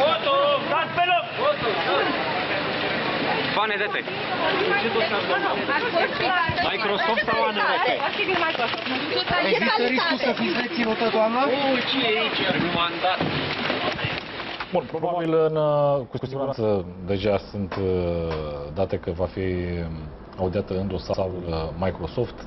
Foto! Dați pe loc! Fane de te. Microsoft sau ANRP? Există riscul să fiți reținută, doamna? Ui, oh, ce e aici? Mandat. Bun, probabil în, uh, cu siguranță deja sunt uh, date că va fi um, audiată în dosarul uh, Microsoft